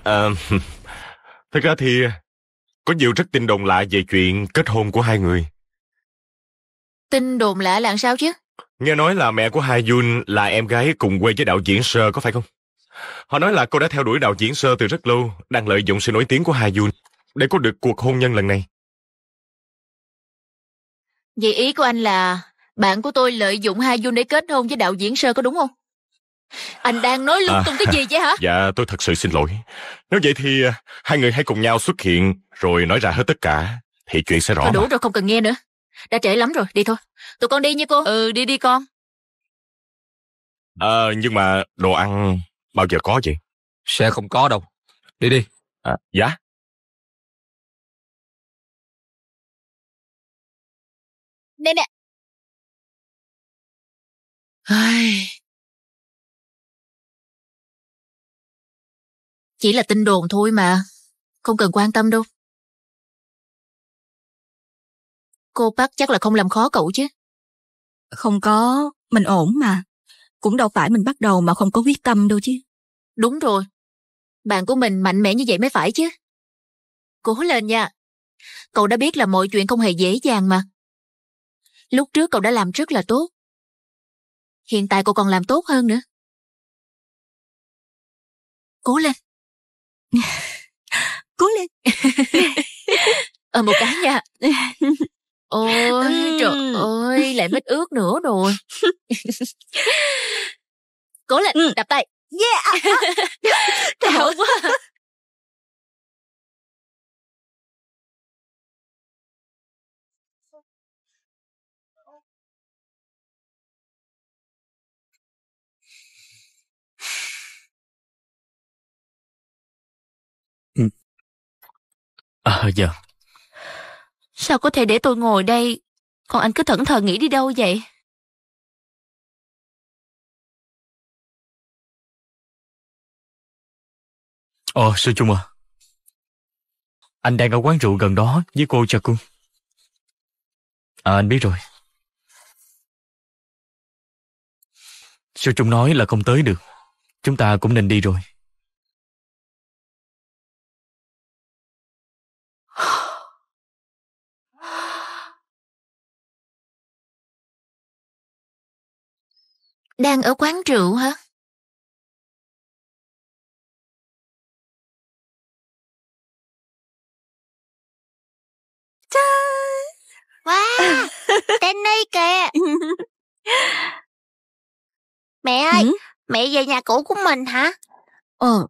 À, thật ra thì có nhiều rất tin đồn lạ về chuyện kết hôn của hai người. Tin đồn lạ làm sao chứ? Nghe nói là mẹ của Hai Jun là em gái cùng quê với đạo diễn Sơ có phải không? Họ nói là cô đã theo đuổi đạo diễn Sơ từ rất lâu, đang lợi dụng sự nổi tiếng của Hai Jun để có được cuộc hôn nhân lần này. Vậy ý của anh là bạn của tôi lợi dụng Hai Jun để kết hôn với đạo diễn Sơ có đúng không? Anh đang nói lung À. tung cái gì vậy hả? Dạ, tôi thật sự xin lỗi. Nếu vậy thì à, hai người hãy cùng nhau xuất hiện rồi nói ra hết tất cả, thì chuyện sẽ rõ Thôi đủ mà. rồi không cần nghe nữa. Đã trễ lắm rồi, đi thôi. Tụi con đi nha cô. Ừ, đi đi con. Ờ, nhưng mà đồ ăn bao giờ có vậy? Sẽ không có đâu. Đi đi. À, dạ. Nè nè. Ai, Chỉ là tin đồn thôi mà. Không cần quan tâm đâu. Cô bác chắc là không làm khó cậu chứ. Không có, mình ổn mà. Cũng đâu phải mình bắt đầu mà không có quyết tâm đâu chứ. Đúng rồi. Bạn của mình mạnh mẽ như vậy mới phải chứ. Cố lên nha. Cậu đã biết là mọi chuyện không hề dễ dàng mà. Lúc trước cậu đã làm rất là tốt. Hiện tại cậu còn làm tốt hơn nữa. Cố lên. Cố lên. Ờ một cái nha. Ôi Ừ. trời ơi, lại mất ướt nữa rồi. Cố lên, Ừ. đập tay. Yeah! Đau quá. À, giờ. sao có thể để tôi ngồi đây, còn anh cứ thẫn thờ nghĩ đi đâu vậy? Ồ, sư chung à. Anh đang ở quán rượu gần đó với cô cha cung. À, anh biết rồi. Sư Trung nói là không tới được. Chúng ta cũng nên đi rồi. Đang ở quán rượu hả? Wow, Danny kìa. Mẹ ơi, Ừ? mẹ về nhà cũ của mình hả? Ờ,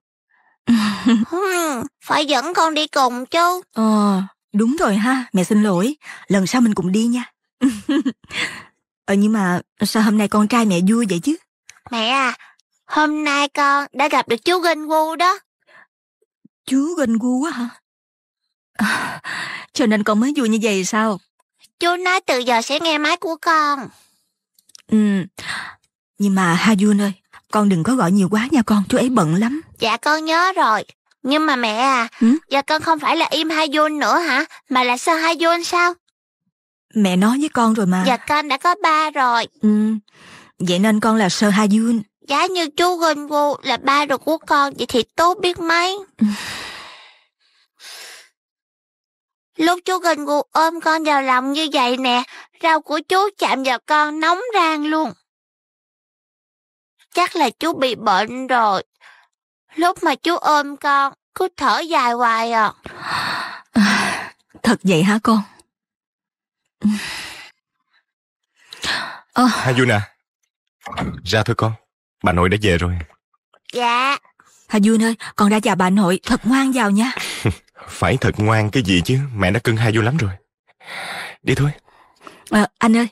Hmm, phải dẫn con đi cùng chứ. ờ, đúng rồi ha, mẹ xin lỗi. Lần sau mình cùng đi nha. ờ, nhưng mà sao hôm nay con trai mẹ vui vậy chứ? Mẹ à, hôm nay con đã gặp được chú Gu đó. Chú gần gu quá hả? À, cho nên con mới vui như vậy sao? Chú nói từ giờ sẽ nghe máy của con. Ừ. Nhưng mà Ha Jun ơi, con đừng có gọi nhiều quá nha con, chú ấy bận lắm. Dạ con nhớ rồi. Nhưng mà mẹ à, Ừ? giờ con không phải là Im Ha Jun nữa hả? Mà là Sơ Ha Jun sao? Mẹ nói với con rồi mà. Giờ con đã có ba rồi. Ừ. Vậy nên con là Sơ Ha Jun. Giá như chú Gu là ba ruột của con, vậy thì tốt biết mấy. Lúc chú Gu ôm con vào lòng như vậy nè, rau của chú chạm vào con nóng rang luôn. Chắc là chú bị bệnh rồi. Lúc mà chú ôm con, cứ thở dài hoài à. À, thật vậy hả con? Ờ, à. Ra thôi con. Bà nội đã về rồi. Dạ, Ha Jun ơi, con đã chào bà nội, thật ngoan vào nha. Phải thật ngoan cái gì chứ. Mẹ đã cưng Hai Jun lắm rồi. Đi thôi. Ờ, anh ơi,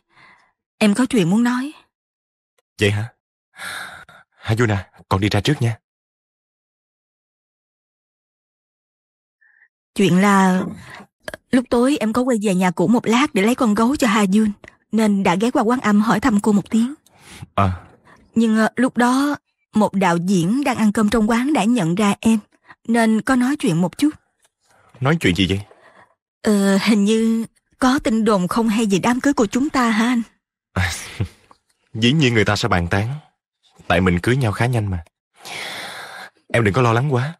em có chuyện muốn nói. Vậy hả? À, con đi ra trước nha. Chuyện là lúc tối em có quay về nhà cũ một lát để lấy con gấu cho Ha Jun, nên đã ghé qua quán âm hỏi thăm cô một tiếng. À, Nhưng ờ, lúc đó một đạo diễn đang ăn cơm trong quán đã nhận ra em, nên có nói chuyện một chút. nói chuyện gì vậy? Ờ, hình như có tin đồn không hay về đám cưới của chúng ta hả anh? Dĩ nhiên người ta sẽ bàn tán. Tại mình cưới nhau khá nhanh mà. Em đừng có lo lắng quá.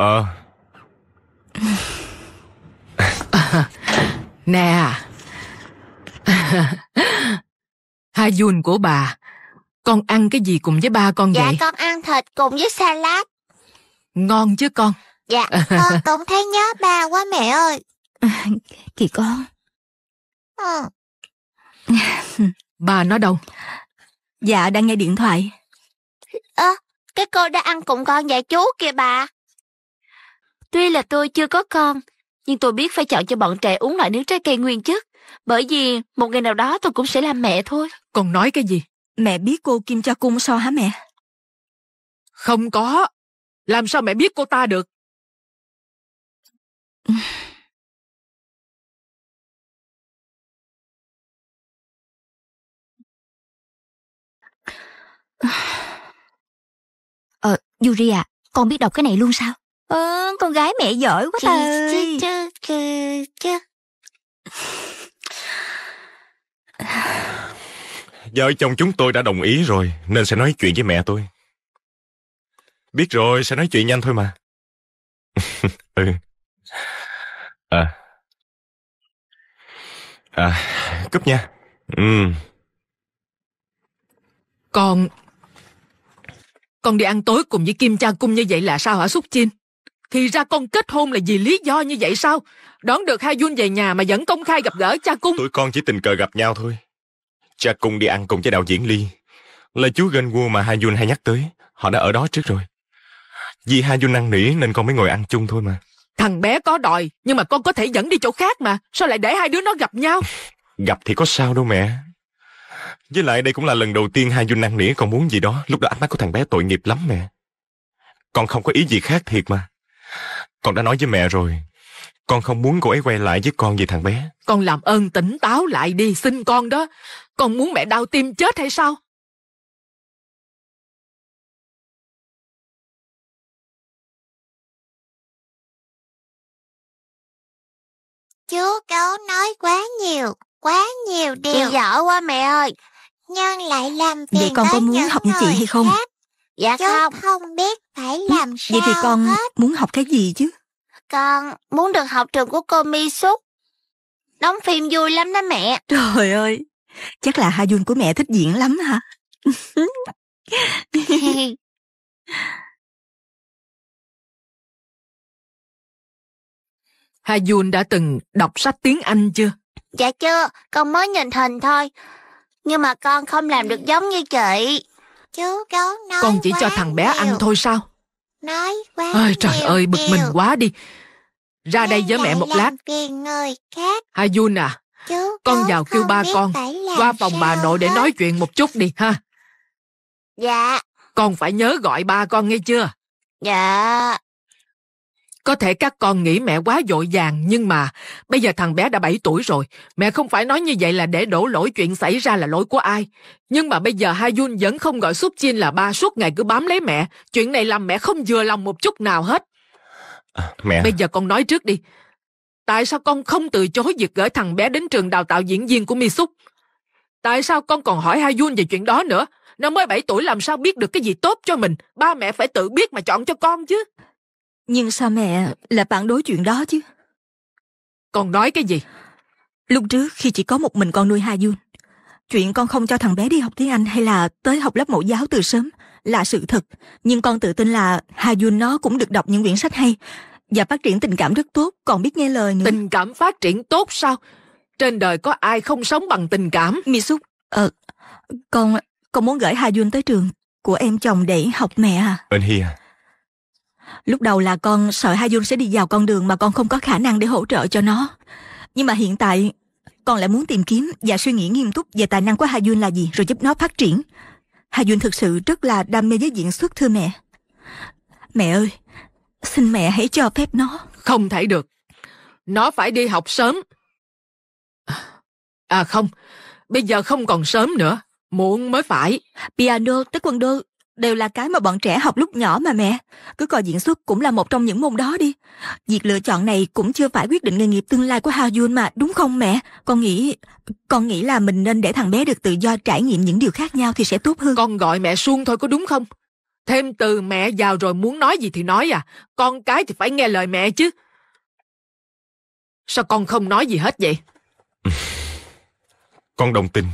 Ờ, Nè Hai Jun của bà Con ăn cái gì cùng với ba con Dạ vậy con ăn thịt cùng với salad. Ngon chứ con Dạ, con cũng thấy nhớ ba quá mẹ ơi. Kìa con. Ừ. Ba nó đâu Dạ đang nghe điện thoại. Cái cô đã ăn cùng con và chú kìa bà. Tuy là tôi chưa có con, nhưng tôi biết phải chọn cho bọn trẻ uống loại nước trái cây nguyên chất. Bởi vì một ngày nào đó tôi cũng sẽ làm mẹ thôi. Con nói cái gì Mẹ biết cô Kim Cha Cung sao hả mẹ? Không có Làm sao mẹ biết cô ta được Ờ, Yuri à, con biết đọc cái này luôn sao? Ờ, con gái mẹ giỏi quá ta vợ chồng chúng tôi đã đồng ý rồi, nên sẽ nói chuyện với mẹ tôi. Biết rồi, sẽ nói chuyện nhanh thôi mà. ừ. À. À, cúp nha. Ừ. Con Con đi ăn tối cùng với Kim Cha Cung như vậy là sao hả Xúc Chin Thì ra con kết hôn là vì lý do như vậy sao Đón được Hai Jun về nhà mà vẫn công khai gặp gỡ cha cung Tụi con chỉ tình cờ gặp nhau thôi. Cha cùng đi ăn cùng với đạo diễn Ly. Là chú Gân Woo mà Ha Jun hay nhắc tới. Họ đã ở đó trước rồi. Vì Ha Jun năn nỉ nên con mới ngồi ăn chung thôi mà. Thằng bé có đòi Nhưng mà con có thể dẫn đi chỗ khác mà Sao lại để hai đứa nó gặp nhau Gặp thì có sao đâu mẹ. Với lại đây cũng là lần đầu tiên Ha Jun năn nỉ con muốn gì đó. Lúc đó ánh mắt của thằng bé tội nghiệp lắm mẹ. Con không có ý gì khác thiệt mà. Con đã nói với mẹ rồi. Con không muốn cô ấy quay lại với con vì thằng bé. Con làm ơn tỉnh táo lại đi Xin con đó Con muốn mẹ đau tim chết hay sao Chú cháu nói quá nhiều, quá nhiều điều. Chị giỏi quá mẹ ơi. Nhưng lại làm phiền Vậy con có muốn học như chị hay không? khác. Dạ Chú không. không biết phải làm sao Vậy thì con hết. muốn học cái gì chứ? Con muốn được học trường của cô Mi Súc. Đóng phim vui lắm đó mẹ. Trời ơi, chắc là Ha Jun của mẹ thích diễn lắm hả? Hai Jun đã từng đọc sách tiếng Anh chưa dạ chưa, con mới nhìn hình thôi. Nhưng mà con không làm được giống như chị. Con chỉ cho thằng bé ăn thôi sao? Nói quá Ôi trời ơi bực mình quá đi. Ra đây với mẹ một lát. Hai Jun à Con vào kêu ba con Qua phòng bà nội để nói chuyện một chút đi ha. Dạ, Con phải nhớ gọi ba con nghe chưa? Dạ. Có thể các con nghĩ mẹ quá dội vàng Nhưng mà bây giờ thằng bé đã 7 tuổi rồi. Mẹ không phải nói như vậy là để đổ lỗi chuyện xảy ra là lỗi của ai. Nhưng mà bây giờ Hai Jun vẫn không gọi Súc Chin là ba Suốt ngày cứ bám lấy mẹ. Chuyện này làm mẹ không vừa lòng một chút nào hết. À, mẹ, Bây giờ con nói trước đi. Tại sao con không từ chối việc gửi thằng bé đến trường đào tạo diễn viên của Mi Súc Tại sao con còn hỏi Hai Jun về chuyện đó nữa? Nó mới 7 tuổi làm sao biết được cái gì tốt cho mình? Ba mẹ phải tự biết mà chọn cho con chứ Nhưng sao mẹ lại phản đối chuyện đó chứ? Con nói cái gì Lúc trước khi chỉ có một mình con nuôi Ha Jun, chuyện con không cho thằng bé đi học tiếng Anh hay là tới học lớp mẫu giáo từ sớm là sự thật. Nhưng con tự tin là Ha Jun nó cũng được đọc những quyển sách hay và phát triển tình cảm rất tốt, còn biết nghe lời nữa. Tình cảm phát triển tốt sao Trên đời có ai không sống bằng tình cảm Mi Súc, ờ, con con muốn gửi Ha Jun tới trường của em chồng để học mẹ à. Ân Hi à, Lúc đầu là con sợ Ha Jun sẽ đi vào con đường mà con không có khả năng để hỗ trợ cho nó. Nhưng mà hiện tại con lại muốn tìm kiếm và suy nghĩ nghiêm túc về tài năng của Ha Jun là gì rồi giúp nó phát triển. Ha Jun thực sự rất là đam mê với diễn xuất thưa mẹ. Mẹ ơi, xin mẹ hãy cho phép nó. Không thể được Nó phải đi học sớm À không Bây giờ không còn sớm nữa Muộn mới phải Piano, taekwondo Đều là cái mà bọn trẻ học lúc nhỏ mà mẹ. Cứ coi diễn xuất cũng là một trong những môn đó đi. Việc lựa chọn này cũng chưa phải quyết định nghề nghiệp tương lai của Ha Jun mà, đúng không mẹ? Con nghĩ con nghĩ là mình nên để thằng bé được tự do trải nghiệm những điều khác nhau thì sẽ tốt hơn. Con gọi mẹ suông thôi có đúng không? Thêm từ mẹ vào rồi muốn nói gì thì nói à. Con cái thì phải nghe lời mẹ chứ. Sao con không nói gì hết vậy? Con đồng tình.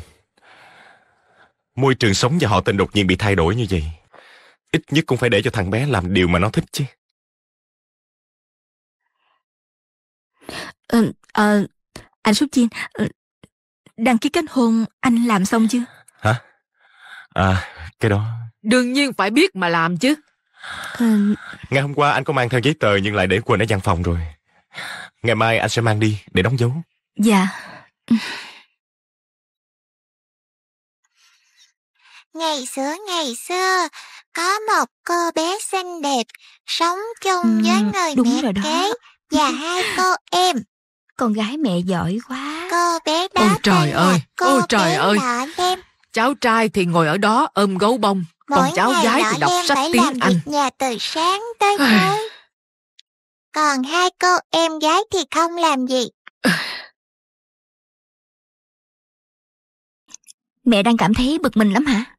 Môi trường sống và họ tên đột nhiên bị thay đổi như vậy. Ít nhất cũng phải để cho thằng bé làm điều mà nó thích chứ. Ờ, ờ, anh Súc Chiên, ờ, đăng ký kết hôn anh làm xong chưa? Hả? À, cái đó... Đương nhiên phải biết mà làm chứ. Ờ, Ngày hôm qua anh có mang theo giấy tờ nhưng lại để quên ở văn phòng rồi. Ngày mai anh sẽ mang đi để đóng dấu. dạ. Ngày xưa ngày xưa, có một cô bé xinh đẹp, sống chung Ừm, với người đúng mẹ rồi đó. kế và hai cô em. Con gái mẹ giỏi quá. Cô bé đó Ôi trời ơi, cô ôi trời ơi. Lem. Cháu trai thì ngồi ở đó ôm gấu bông. Còn Mỗi cháu ngày gái thì đọc sách phải tiếng làm Anh. việc nhà từ sáng tới tối. Còn hai cô em gái thì không làm gì. Mẹ đang cảm thấy bực mình lắm hả?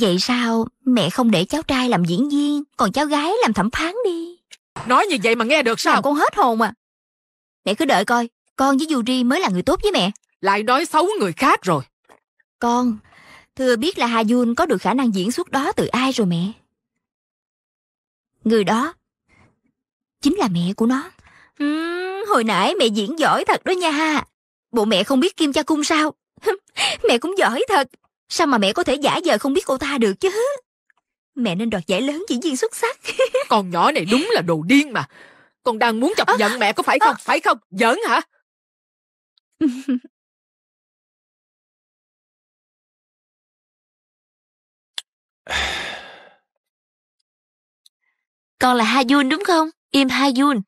Vậy sao mẹ không để cháu trai làm diễn viên, còn cháu gái làm thẩm phán đi? Nói như vậy mà nghe được sao? Làm con hết hồn à. Mẹ cứ đợi coi, con với Yuri mới là người tốt với mẹ. Lại nói xấu người khác rồi. Con, thưa biết là Hà có được khả năng diễn xuất đó từ ai rồi mẹ? Người đó chính là mẹ của nó. Ừm, hồi nãy mẹ diễn giỏi thật đó nha ha. Bộ mẹ không biết Kim Cha Cung sao? mẹ cũng giỏi thật. Sao mà mẹ có thể giả vờ không biết cô ta được chứ? Mẹ nên đoạt giải lớn diễn viên xuất sắc. Con nhỏ này đúng là đồ điên mà. Con đang muốn chọc giận mẹ có phải không? Phải không? Giỡn hả? Con là Ha Jun đúng không? Im Ha Jun.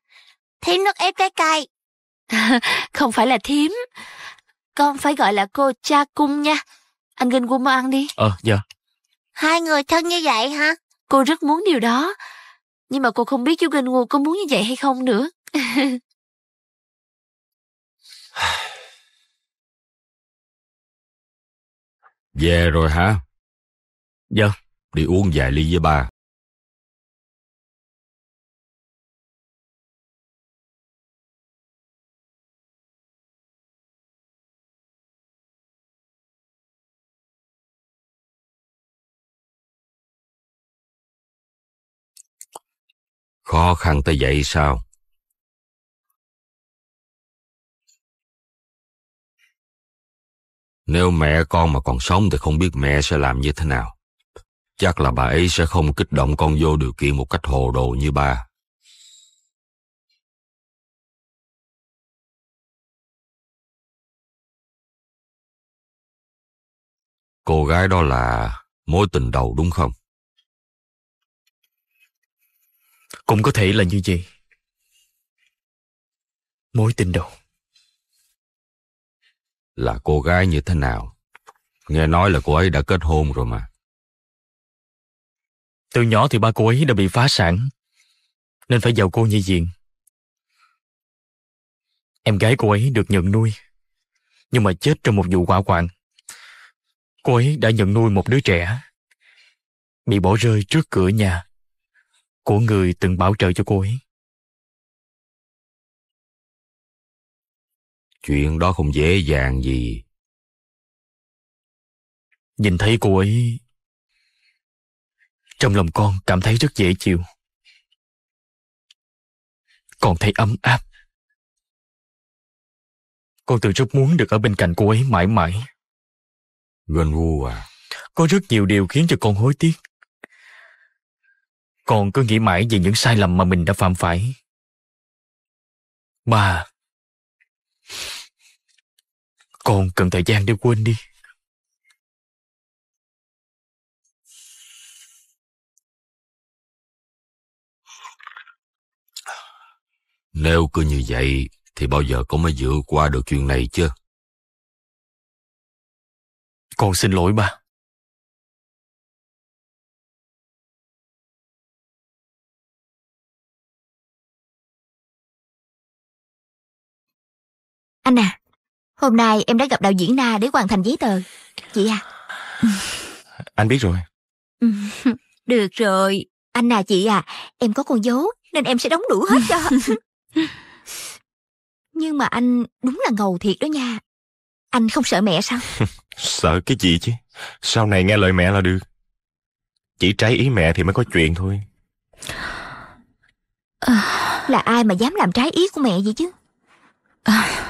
Thêm nước ép trái cây. Không phải là thím. Con phải gọi là cô cha cung nha. Anh Gân Gu mau ăn đi. Ờ, dạ. Hai người thân như vậy hả? Cô rất muốn điều đó. Nhưng mà cô không biết chú Gân Gu có muốn như vậy hay không nữa. Về rồi hả? Dạ. Đi uống vài ly với ba. Khó khăn tới vậy sao? Nếu mẹ con mà còn sống thì không biết mẹ sẽ làm như thế nào. Chắc là bà ấy sẽ không kích động con vô điều kiện một cách hồ đồ như ba. Cô gái đó là mối tình đầu đúng không? Cũng có thể là như vậy. Mối tình đầu. Là cô gái như thế nào? Nghe nói là cô ấy đã kết hôn rồi mà. Từ nhỏ thì ba cô ấy đã bị phá sản. Nên phải vào cô nhi viện. Em gái cô ấy được nhận nuôi. Nhưng mà chết trong một vụ hỏa hoạn. Cô ấy đã nhận nuôi một đứa trẻ. Bị bỏ rơi trước cửa nhà. Của người từng bảo trợ cho cô ấy. Chuyện đó không dễ dàng gì. Nhìn thấy cô ấy Trong lòng con cảm thấy rất dễ chịu Con thấy ấm áp Con tự rất muốn được ở bên cạnh cô ấy mãi mãi gu à? Có rất nhiều điều khiến cho con hối tiếc Con cứ nghĩ mãi về những sai lầm mà mình đã phạm phải. Ba Con cần thời gian để quên đi. Nếu cứ như vậy thì bao giờ con mới vượt qua được chuyện này chứ? Con xin lỗi ba Hôm nay em đã gặp đạo diễn Na để hoàn thành giấy tờ. Chị à. Anh biết rồi. Được rồi. Anh à chị à, em có con dấu nên em sẽ đóng đủ hết cho. Nhưng mà anh đúng là ngầu thiệt đó nha. Anh không sợ mẹ sao? Sợ cái gì chứ? Sau này nghe lời mẹ là được. Chỉ trái ý mẹ thì mới có chuyện thôi. Là ai mà dám làm trái ý của mẹ vậy chứ?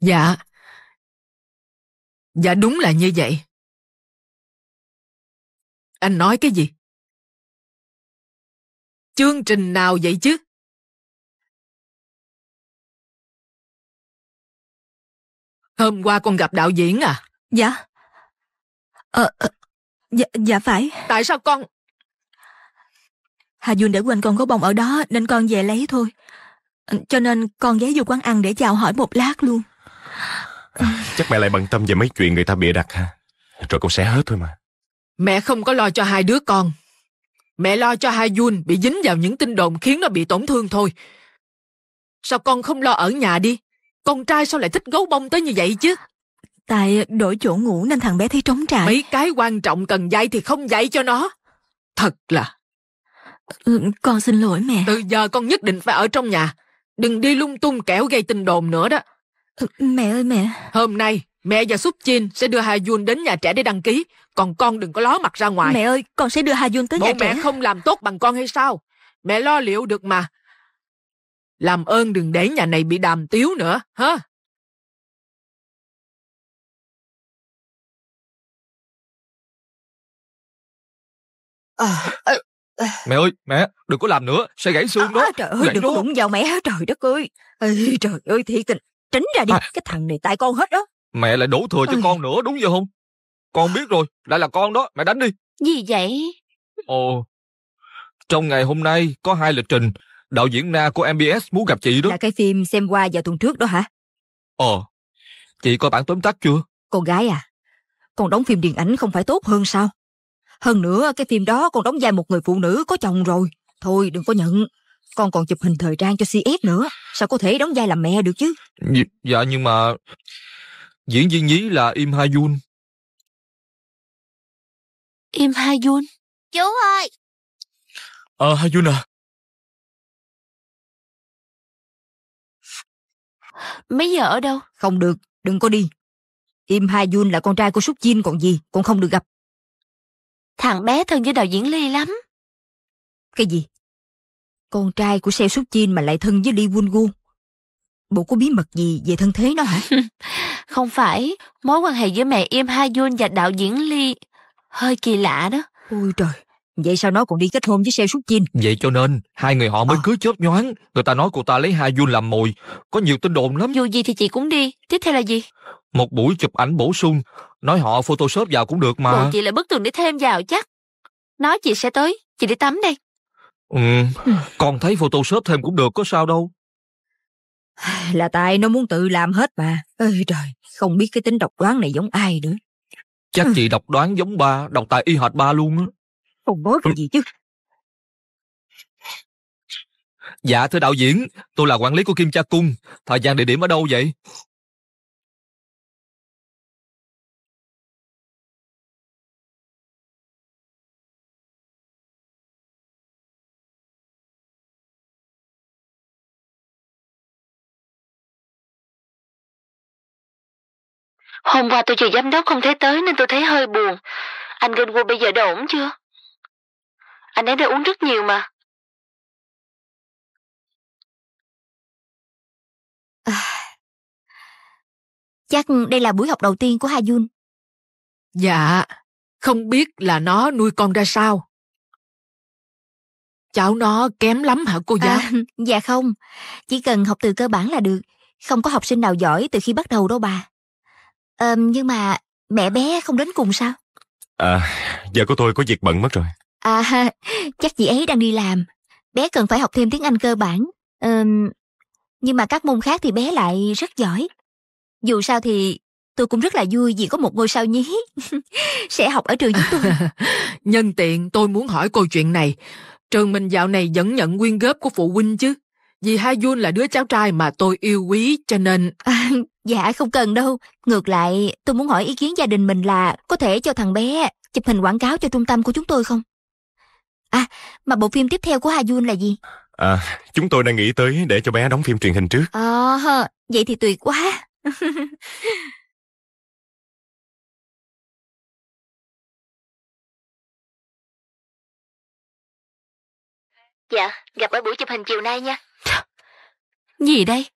Dạ. Dạ đúng là như vậy. Anh nói cái gì? Chương trình nào vậy chứ? Hôm qua con gặp đạo diễn à? Dạ. Ờ, ờ, dạ, dạ phải. Tại sao con... Hà Duyên để quên con gấu bông ở đó nên con về lấy thôi. Cho nên con ghé vô quán ăn để chào hỏi một lát luôn. Chắc mẹ lại bận tâm về mấy chuyện người ta bịa đặt ha. Rồi cũng sẽ hết thôi mà. Mẹ không có lo cho hai đứa con. Mẹ lo cho hai Jun bị dính vào những tin đồn khiến nó bị tổn thương thôi. Sao con không lo ở nhà đi? Con trai sao lại thích gấu bông tới như vậy chứ? Tại đổi chỗ ngủ nên thằng bé thấy trống trải. Mấy cái quan trọng cần dạy thì không dạy cho nó. Thật là, Ừ, con xin lỗi mẹ. từ giờ con nhất định phải ở trong nhà. Đừng đi lung tung kẻo gây tin đồn nữa đó. Mẹ ơi mẹ. Hôm nay, mẹ và Súp Chin sẽ đưa Hà Jun đến nhà trẻ để đăng ký. Còn con đừng có ló mặt ra ngoài. Mẹ ơi, con sẽ đưa Hà Duyên tới Bộ nhà mẹ trẻ. không làm tốt bằng con hay sao? Mẹ lo liệu được mà. Làm ơn đừng để nhà này bị đàm tiếu nữa, hả? Mẹ ơi, mẹ, đừng có làm nữa, sẽ gãy xương đó. À, trời ơi, Gãy đừng có đó. đụng vào mẹ, trời đất ơi. Ê, trời ơi, thiệt tình. Tránh ra đi, À. cái thằng này tại con hết đó. Mẹ lại đổ thừa cho Ôi. con nữa, đúng vậy không? Con biết rồi, lại là con đó, mẹ đánh đi. Gì vậy? Ồ, trong ngày hôm nay có hai lịch trình, đạo diễn Na của MBS muốn gặp chị đó. Là cái phim xem qua vào tuần trước đó hả? Ờ, chị coi bản tóm tắt chưa? Con gái à, con đóng phim điện ảnh không phải tốt hơn sao? Hơn nữa, cái phim đó con đóng vai một người phụ nữ có chồng rồi. Thôi, đừng có nhận. Con còn chụp hình thời trang cho CF nữa. Sao có thể đóng vai làm mẹ được chứ? Dạ, dạ nhưng mà diễn viên nhí là Im Ha Yun. Im Ha Yun. Chú ơi, Ờ, Ha Yun à, Mấy giờ ở đâu? Không được, đừng có đi. Im Ha Yun là con trai của Súc Jin còn gì, con không được gặp. Thằng bé thân với đạo diễn Ly lắm. Cái gì? Con trai của Seo Súc Jin mà lại thân với Lee Won Gu. Bộ có bí mật gì về thân thế nó hả? Không phải, mối quan hệ giữa mẹ Im Ha Yun và đạo diễn Ly hơi kỳ lạ đó. Ôi trời, vậy sao nó còn đi kết hôn với Seo Súc Jin? Vậy cho nên hai người họ mới Ờ. cưới chớp nhoáng. Người ta nói cô ta lấy Ha Yun làm mồi. Có nhiều tin đồn lắm. Dù gì thì chị cũng đi. Tiếp theo là gì? Một buổi chụp ảnh bổ sung. Nói họ photoshop vào cũng được mà. Bộ chị là bức tường để thêm vào chắc. Nói chị sẽ tới. Chị đi tắm đây. Ừ, con thấy photoshop thêm cũng được có sao đâu. Là tại nó muốn tự làm hết mà. Ơi trời, không biết cái tính độc đoán này giống ai nữa. Chắc Ừ. chị đọc đoán giống ba, đọc tài y hệt ba luôn á. Không nói cái gì chứ. Dạ thưa đạo diễn, tôi là quản lý của Kim Cha Cung. Thời gian địa điểm ở đâu vậy? Hôm qua tôi chờ giám đốc không thấy tới nên tôi thấy hơi buồn. Anh Genwo bây giờ đã ổn chưa? Anh ấy đã uống rất nhiều mà. Chắc đây là buổi học đầu tiên của Ha Jun. Dạ, không biết là nó nuôi con ra sao. Cháu nó kém lắm hả cô giáo? À, dạ không, chỉ cần học từ cơ bản là được. Không có học sinh nào giỏi từ khi bắt đầu đâu bà. Ờ, nhưng mà mẹ bé không đến cùng sao? À, giờ của tôi có việc bận mất rồi. À, chắc chị ấy đang đi làm. Bé cần phải học thêm tiếng Anh cơ bản. Ờm, nhưng mà các môn khác thì bé lại rất giỏi. Dù sao thì tôi cũng rất là vui vì có một ngôi sao nhí sẽ học ở trường chúng tôi. Nhân tiện tôi muốn hỏi câu chuyện này. Trường mình dạo này vẫn nhận nguyên góp của phụ huynh chứ. Vì Ha Jun là đứa cháu trai mà tôi yêu quý cho nên... À, dạ không cần đâu. Ngược lại tôi muốn hỏi ý kiến gia đình mình là có thể cho thằng bé chụp hình quảng cáo cho trung tâm của chúng tôi không? À mà bộ phim tiếp theo của Ha Jun là gì? À, chúng tôi đang nghĩ tới để cho bé đóng phim truyền hình trước. À, vậy thì tuyệt quá. Dạ, gặp ở buổi chụp hình chiều nay nha. Gì đây?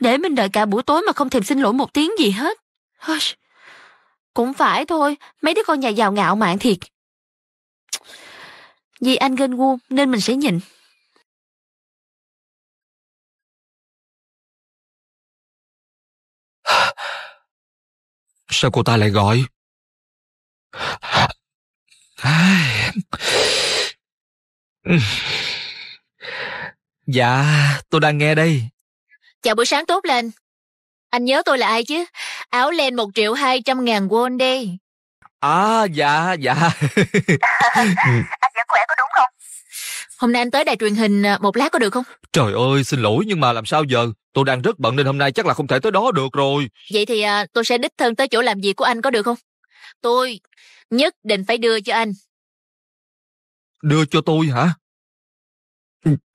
Để mình đợi cả buổi tối mà không thèm xin lỗi một tiếng gì hết. Cũng phải thôi, mấy đứa con nhà giàu ngạo mạn thiệt. Vì anh ghen gu nên mình sẽ nhịn. Sao cô ta lại gọi? Dạ, tôi đang nghe đây. Chào buổi sáng tốt lên. Anh nhớ tôi là ai chứ? Áo len một triệu hai trăm ngàn won đi. À, dạ, dạ. anh vẫn khỏe có đúng không? Hôm nay anh tới đài truyền hình à, một lát có được không? Trời ơi, xin lỗi nhưng mà làm sao giờ? Tôi đang rất bận nên hôm nay chắc là không thể tới đó được rồi. Vậy thì à, tôi sẽ đích thân tới chỗ làm việc của anh có được không? Tôi nhất định phải đưa cho anh. Đưa cho tôi hả?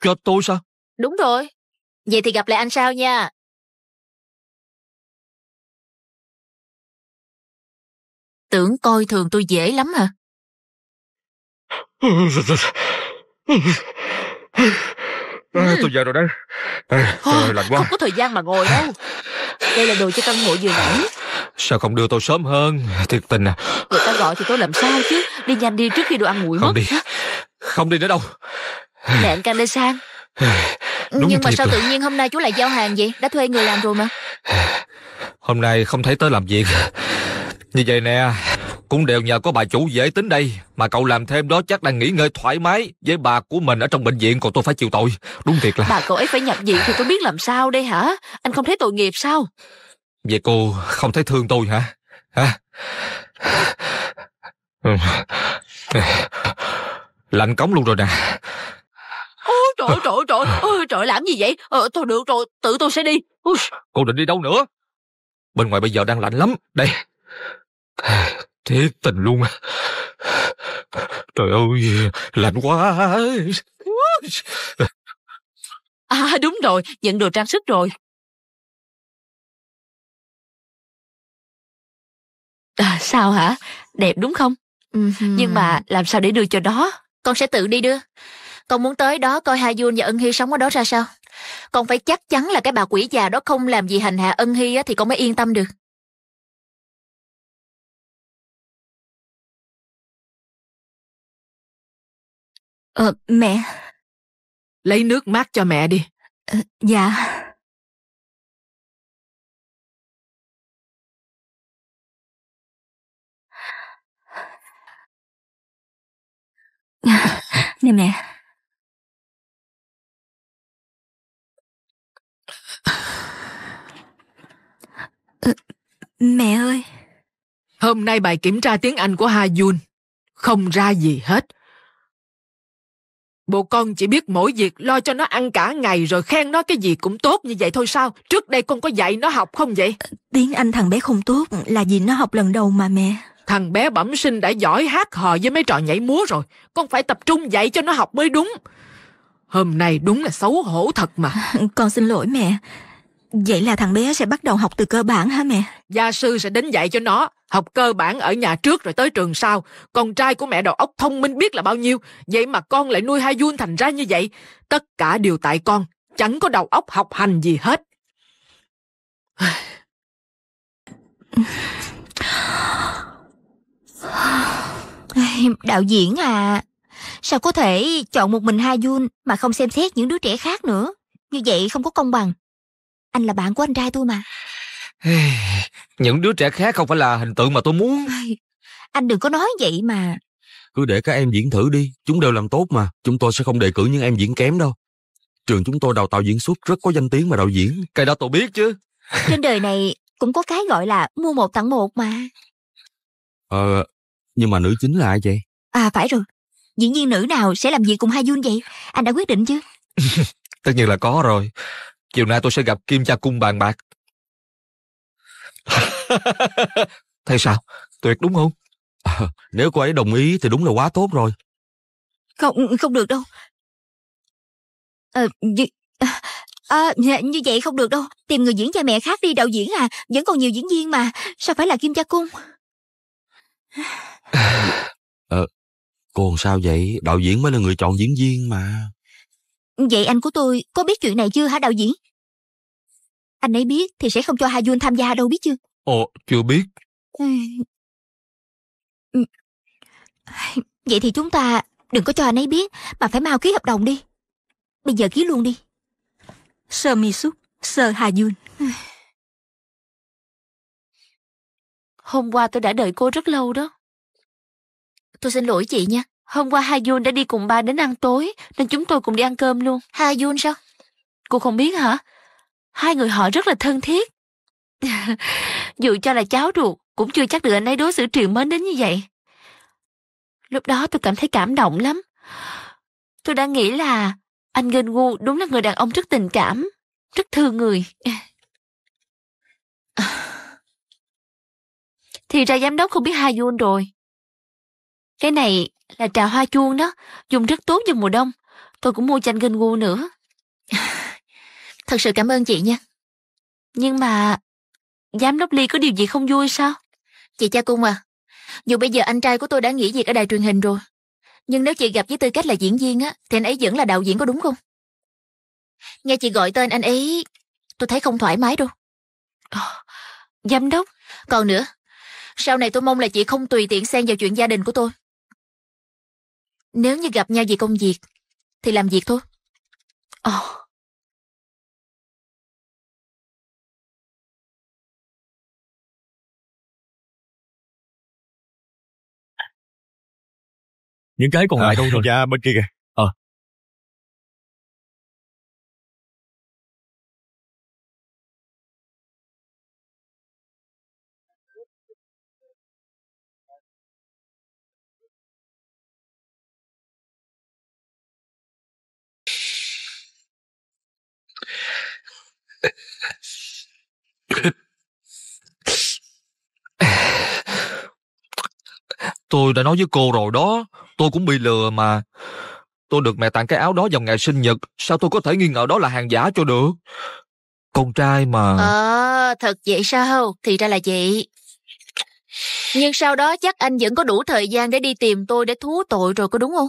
Cho tôi sao? Đúng rồi. Vậy thì gặp lại anh sau nha. Tưởng coi thường tôi dễ lắm hả? À, tôi về rồi đây. À, trời, lạnh quá. Không có thời gian mà ngồi đâu. Đây là đồ cho căn hộ vừa nãy. Sao không đưa tôi sớm hơn? Thiệt tình à. Người ta gọi thì tôi làm sao chứ? Đi nhanh đi trước khi đồ ăn nguội Không mất. đi. Không đi nữa đâu. Nè anh Can Lê Sang. Đúng Nhưng mà sao là- tự nhiên hôm nay chú lại giao hàng vậy? Đã thuê người làm rồi mà. Hôm nay không thấy tới làm việc. Như vậy nè, cũng đều nhờ có bà chủ dễ tính đây. Mà cậu làm thêm đó chắc đang nghỉ ngơi thoải mái với bà của mình ở trong bệnh viện còn tôi phải chịu tội. Đúng thiệt là. Bà cậu ấy phải nhập viện thì tôi biết làm sao đây hả? Anh không thấy tội nghiệp sao? Vậy cô không thấy thương tôi hả? Hả? Ừ. Lạnh cống luôn rồi nè. Ôi trời ơi, trời ơi, trời ơi, Ôi, trời làm gì vậy? Ờ, thôi được rồi, tự tôi sẽ đi. Ui, Cô định đi đâu nữa? Bên ngoài bây giờ đang lạnh lắm. Đây. Thiệt tình luôn. Trời ơi, lạnh quá. À đúng rồi, nhận đồ trang sức rồi. À, sao hả? Đẹp đúng không? Nhưng mà làm sao để đưa cho đó? Con sẽ tự đi đưa. Con muốn tới đó coi Ha Jun và Ân Hy sống ở đó ra sao. Con phải chắc chắn là cái bà quỷ già đó không làm gì hành hạ Ân Hy á, thì con mới yên tâm được. Ờ, mẹ, Lấy nước mát cho mẹ đi. ờ, dạ. Nè mẹ. Ờ, Mẹ ơi, Hôm nay bài kiểm tra tiếng Anh của Ha Jun không ra gì hết. Bộ con chỉ biết mỗi việc lo cho nó ăn cả ngày rồi khen nó cái gì cũng tốt như vậy thôi sao? Trước đây con có dạy nó học không vậy? tiếng Anh thằng bé không tốt là vì nó học lần đầu mà mẹ. Thằng bé bẩm sinh đã giỏi hát hò với mấy trò nhảy múa rồi. Con phải tập trung dạy cho nó học mới đúng. Hôm nay đúng là xấu hổ thật mà. Con xin lỗi mẹ. Vậy là thằng bé sẽ bắt đầu học từ cơ bản hả mẹ? Gia sư sẽ đến dạy cho nó. Học cơ bản ở nhà trước rồi tới trường sau. Con trai của mẹ đầu óc thông minh biết là bao nhiêu. Vậy mà con lại nuôi hai Jun thành ra như vậy. Tất cả đều tại con. Chẳng có đầu óc học hành gì hết. Đạo diễn à, sao có thể chọn một mình Ha Jun mà không xem xét những đứa trẻ khác nữa? Như vậy không có công bằng. Anh là bạn của anh trai tôi mà. Những đứa trẻ khác không phải là hình tượng mà tôi muốn. Anh đừng có nói vậy mà. Cứ để các em diễn thử đi, chúng đều làm tốt mà. Chúng tôi sẽ không đề cử những em diễn kém đâu. Trường chúng tôi đào tạo diễn xuất rất có danh tiếng mà đạo diễn. Cái đó tôi biết chứ. Trên đời này Cũng có cái gọi là mua một tặng một mà. Ờ, nhưng mà nữ chính là ai vậy? À phải rồi. Diễn viên nữ nào sẽ làm gì cùng Ha Jun vậy? Anh đã quyết định chưa? Tất nhiên là có rồi. Chiều nay tôi sẽ gặp Kim Cha Cung bàn bạc. Thấy sao? Tuyệt đúng không? Ờ, nếu cô ấy đồng ý thì đúng là quá tốt rồi. Không, không được đâu. Ờ, như, à, như vậy không được đâu. Tìm người diễn cha mẹ khác đi đạo diễn à. Vẫn còn nhiều diễn viên mà. Sao phải là Kim Cha Cung? Ờ, cô làm sao vậy? Đạo diễn mới là người chọn diễn viên mà. Vậy anh của tôi có biết chuyện này chưa hả đạo diễn? Anh ấy biết thì sẽ không cho Ha Jun tham gia đâu biết chưa? Ồ, chưa biết. Ừ. Ừ. Vậy thì chúng ta đừng có cho anh ấy biết mà phải mau ký hợp đồng đi. Bây giờ ký luôn đi. Sơ Mi Súc, Sơ Ha Jun. Hôm qua tôi đã đợi cô rất lâu đó. Tôi xin lỗi chị nha. Hôm qua Ha Jun đã đi cùng ba đến ăn tối, nên chúng tôi cùng đi ăn cơm luôn. Ha Jun sao? Cô không biết hả? Hai người họ rất là thân thiết. Dù cho là cháu ruột, cũng chưa chắc được anh ấy đối xử triều mến đến như vậy. Lúc đó tôi cảm thấy cảm động lắm. Tôi đã nghĩ là anh Ngân Gu đúng là người đàn ông rất tình cảm, rất thương người. Thì ra giám đốc không biết Ha Jun rồi. Cái này là trà hoa chuông đó, dùng rất tốt vào mùa đông. Tôi cũng mua chanh Ngân Gu nữa. Thật sự cảm ơn chị nha. Nhưng mà giám đốc Ly có điều gì không vui sao? Chị cha cung à, dù bây giờ anh trai của tôi đã nghỉ việc ở đài truyền hình rồi, nhưng nếu chị gặp với tư cách là diễn viên á, thì anh ấy vẫn là đạo diễn có đúng không? Nghe chị gọi tên anh ấy, tôi thấy không thoải mái đâu. Ờ, giám đốc, Còn nữa, sau này tôi mong là chị không tùy tiện xen vào chuyện gia đình của tôi. Nếu như gặp nhau vì công việc, thì làm việc thôi. Ồ. Những cái còn lại đâu rồi? Dạ, bên kia kìa. Tôi đã nói với cô rồi đó, tôi cũng bị lừa mà. Tôi được mẹ tặng cái áo đó vào ngày sinh nhật, sao tôi có thể nghi ngờ đó là hàng giả cho được? Con trai mà... Ờ, thật vậy sao? Thì ra là vậy. Nhưng sau đó chắc anh vẫn có đủ thời gian để đi tìm tôi để thú tội rồi có đúng không?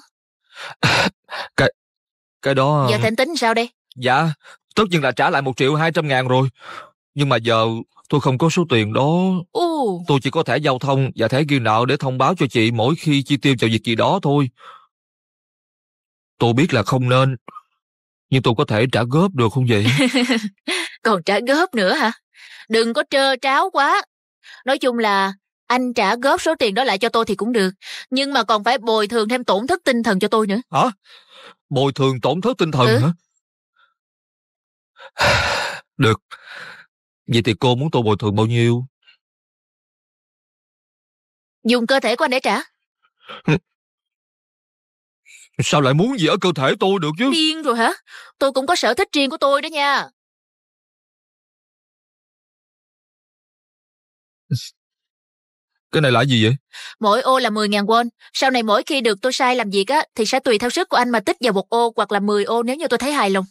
Cái... Cái đó... Giờ thanh tính sao đây? Dạ, tất nhiên là trả lại một triệu hai trăm ngàn rồi. Nhưng mà giờ tôi không có số tiền đó. U. Tôi chỉ có thẻ giao thông và thẻ ghi nợ để thông báo cho chị mỗi khi chi tiêu cho việc gì đó thôi. Tôi biết là không nên, nhưng tôi có thể trả góp được không vậy? Còn trả góp nữa hả? Đừng có trơ tráo quá. Nói chung là anh trả góp số tiền đó lại cho tôi thì cũng được. Nhưng mà còn phải bồi thường thêm tổn thất tinh thần cho tôi nữa. Hả? Bồi thường tổn thất tinh thần Ừ. hả? Được. Vậy thì cô muốn tôi bồi thường bao nhiêu? Dùng cơ thể của anh để trả. Sao lại muốn gì ở cơ thể tôi được chứ? Điên rồi hả? Tôi cũng có sở thích riêng của tôi đó nha. Cái này là gì vậy? Mỗi ô là 10.000 won. Sau này mỗi khi được tôi sai làm việc á, thì sẽ tùy theo sức của anh mà tích vào một ô hoặc là 10 ô nếu như tôi thấy hài lòng.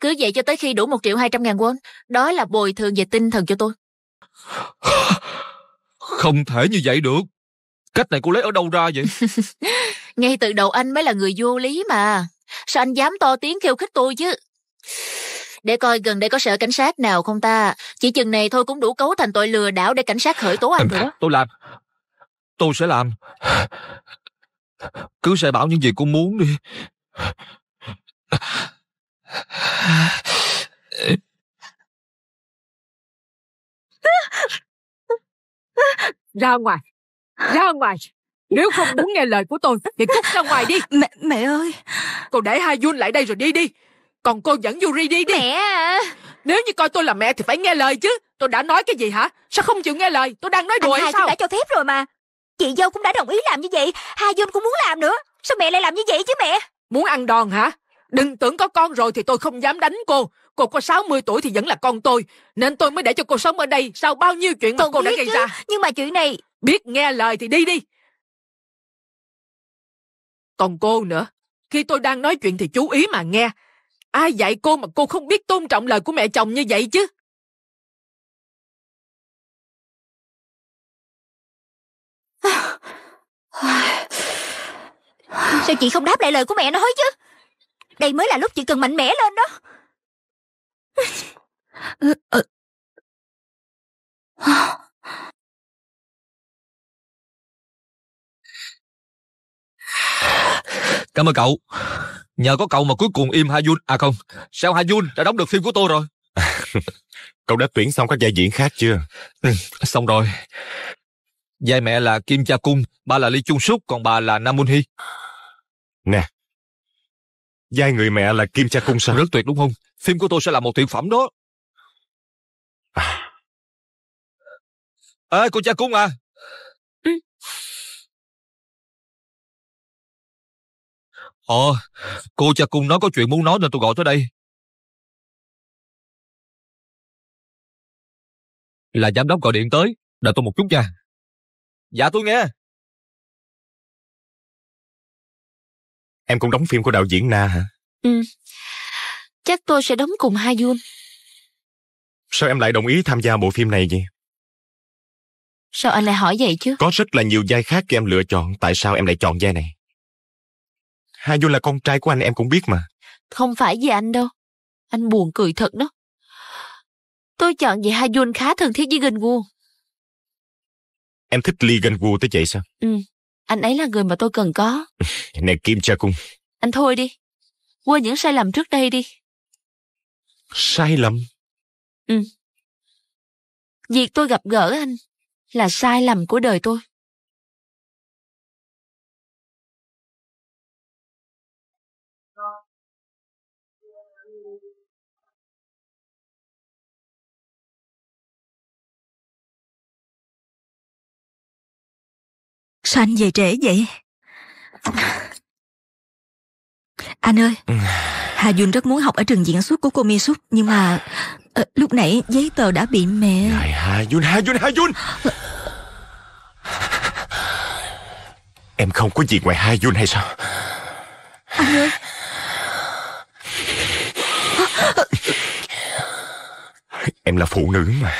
Cứ vậy cho tới khi đủ 1 triệu 200 ngàn won. Đó là bồi thường về tinh thần cho tôi. Không thể như vậy được. Cách này cô lấy ở đâu ra vậy? Ngay từ đầu anh mới là người vô lý mà. Sao anh dám to tiếng khiêu khích tôi chứ? Để coi gần đây có sở cảnh sát nào không ta? Chỉ chừng này thôi cũng đủ cấu thành tội lừa đảo để cảnh sát khởi tố anh rồi đó. Tôi làm. Tôi sẽ làm. Cứ sẽ bảo những gì cô muốn đi. Ra ngoài. Ra ngoài. Nếu không muốn nghe lời của tôi thì cút ra ngoài đi. Mẹ, mẹ ơi. Cô để hai Jun lại đây rồi đi đi. Còn cô dẫn Yuri đi đi. Mẹ. Nếu như coi tôi là mẹ thì phải nghe lời chứ. tôi đã nói cái gì hả? Sao không chịu nghe lời? Tôi đang nói đùa Anh hay sao? đã cho phép rồi mà. Chị dâu cũng đã đồng ý làm như vậy. Hai Jun cũng muốn làm nữa. Sao mẹ lại làm như vậy chứ mẹ? Muốn ăn đòn hả? Đừng tưởng có con rồi thì tôi không dám đánh cô. Cô có 60 tuổi thì vẫn là con tôi. Nên tôi mới để cho cô sống ở đây sau bao nhiêu chuyện mà Tôi cô đã gây chứ. ra. Nhưng mà chuyện này Biết nghe lời thì đi đi. Còn cô nữa. Khi tôi đang nói chuyện thì chú ý mà nghe. Ai dạy cô mà cô không biết tôn trọng lời của mẹ chồng như vậy chứ? Sao chị không đáp lại lời của mẹ nói chứ Đây mới là lúc chị cần mạnh mẽ lên đó Cảm ơn cậu. Nhờ có cậu mà cuối cùng im Ha Jun. À không, sao Ha Jun đã đóng được phim của tôi rồi. Cậu đã tuyển xong các vai diễn khác chưa? Ừ, xong rồi. Vai mẹ là Kim Cha Cung, ba là Lee Chung Suk, còn bà là Nam Moon Hee. Nè, vai người mẹ là Kim Cha Cung sao? Rất tuyệt đúng không? Phim của tôi sẽ là một tuyệt phẩm đó. À, Ê, cô Cha Cung à. Ừ. Ồ, cô Cha Cung nói có chuyện muốn nói nên tôi gọi tới đây. Là giám đốc gọi điện tới, đợi tôi một chút nha. Dạ tôi nghe. Em cũng đóng phim của đạo diễn Na hả? Chắc tôi sẽ đóng cùng Ha Jun. Sao em lại đồng ý tham gia bộ phim này vậy? Sao anh lại hỏi vậy chứ? Có rất là nhiều vai khác cho em lựa chọn. Tại sao em lại chọn vai này? Ha Jun là con trai của anh em cũng biết mà. Không phải vì anh đâu. Anh buồn cười thật đó. Tôi chọn vì Ha Jun khá thân thiết với Gunwoo. Em thích Lee Gun-woo tới vậy sao? Anh ấy là người mà tôi cần có. Nè Kim Cha Cung. Anh thôi đi. Quên những sai lầm trước đây đi. Sai lầm. Việc tôi gặp gỡ anh là sai lầm của đời tôi. Sao anh về trễ vậy Anh ơi Hà Duyên rất muốn học ở trường diễn xuất của cô Mi Súc Nhưng mà ờ, Lúc nãy giấy tờ đã bị mẹ Này Ha Jun, Ha Jun, Ha Jun. Em không có gì ngoài Ha Jun hay sao? Anh ơi Em là phụ nữ mà.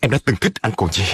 Em đã từng thích anh còn gì.